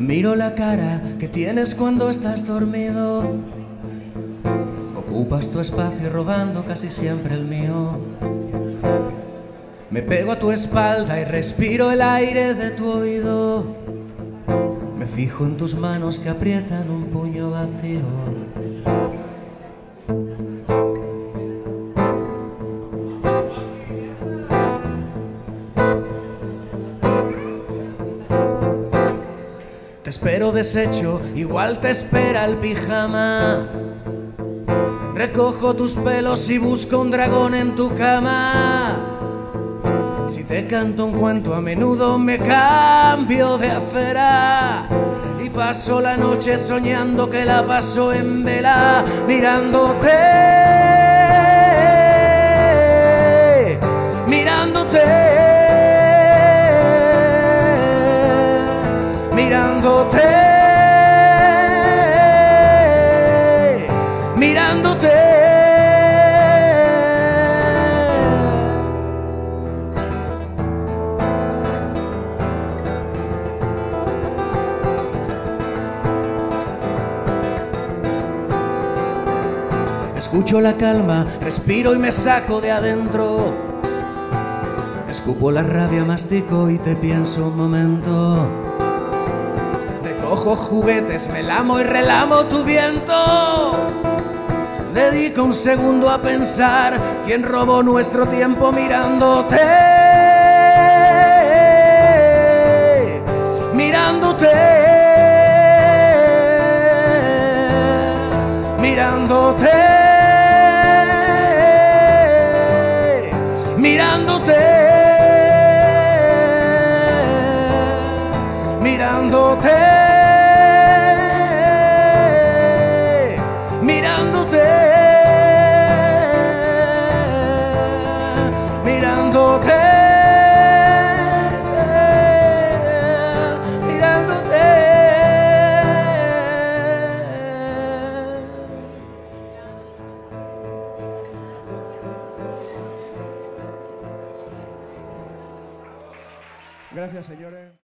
Miro la cara que tienes cuando estás dormido. Ocupas tu espacio robando casi siempre el mío. Me pego a tu espalda y respiro el aire de tu oído. Me fijo en tus manos que aprietan un puño vacío. Te espero deshecho, igual te espera el pijama. Recojo tus pelos y busco un dragón en tu cama. Si te canto un cuento a menudo me cambio de acera y paso la noche soñando que la paso en vela mirándote, mirándote, mirándote. Escucho la calma, respiro y me saco de adentro. Escupo la rabia, mastico y te pienso un momento. Te cojo juguetes, me lamo y relamo tu viento. Dedico un segundo a pensar quién robó nuestro tiempo mirándote. Mirándote. Mirándote. Mirándote. Mirándote. Mirándote. Mirándote. Mirándote. Gracias, señores.